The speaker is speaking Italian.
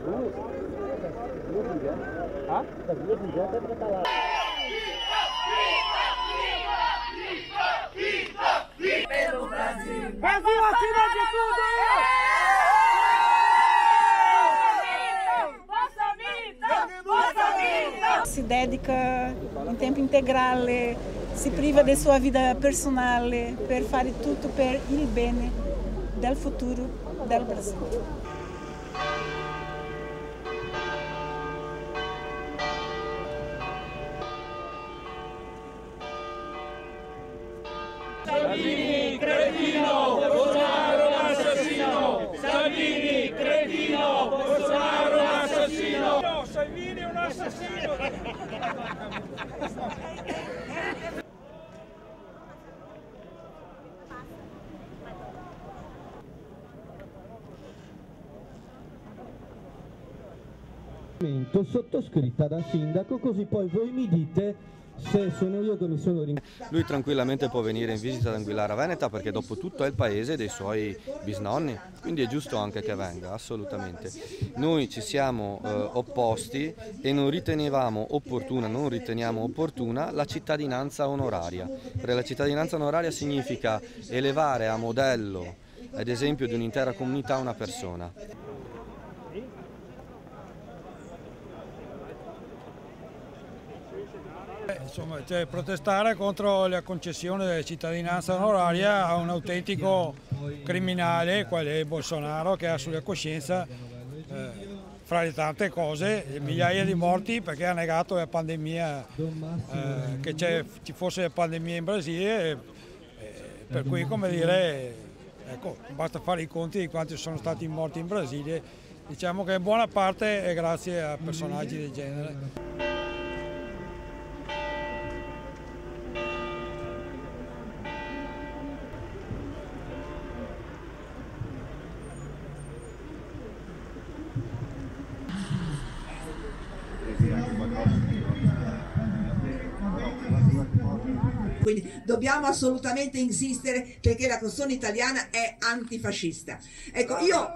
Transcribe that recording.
duas? Duas brigando. Ah? Das duas brigando até pra estar lá. Pelo Brasil! Brasil acima de tudo! se dedica em tempo integral, eh, se priva de sua vita personale eh, per fare tudo para il bene del futuro del Brasil. Salvini, cretino, Bolsonaro assassino! Salvini, cretino, Bolsonaro assassino! No, Salvini è un assassino! sottoscritta dal sindaco così poi voi mi dite se sono io che mi sono ringraziato. Lui tranquillamente può venire in visita ad Anguillara Veneta perché dopo tutto è il paese dei suoi bisnonni, quindi è giusto anche che venga, assolutamente. Noi ci siamo eh, opposti e non ritenevamo opportuna, non riteniamo opportuna la cittadinanza onoraria, perché la cittadinanza onoraria significa elevare a modello, ad esempio, di un'intera comunità una persona. Insomma, cioè, protestare contro la concessione della cittadinanza onoraria a un autentico criminale, quale è Bolsonaro, che ha sulla coscienza, eh, fra le tante cose, migliaia di morti perché ha negato la pandemia, eh, che ci fosse la pandemia in Brasile, eh, per cui come dire, ecco, basta fare i conti di quanti sono stati morti in Brasile, diciamo che buona parte è grazie a personaggi del genere. Quindi dobbiamo assolutamente insistere perché la Costituzione italiana è antifascista. Ecco, io